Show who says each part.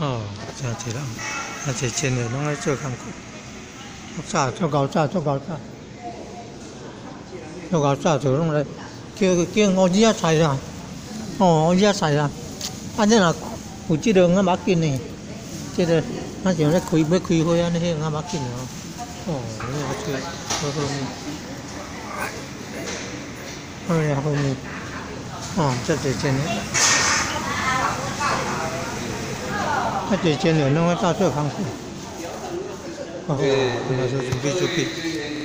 Speaker 1: 哦，真侪人，啊，侪真诶，拢咧做工课。早做够早做够早，做够早就拢来叫叫五子仔菜啦。哦，五子仔菜啦。啊，你若有即个啊，要紧呢。即个啊，像咧开要开花安尼，迄个啊，要紧哦。哦，你个做好好呢。好呀，好呢。哦，这侪真诶。啊，侪真诶，拢咧早做工课。哦，那是准备准备。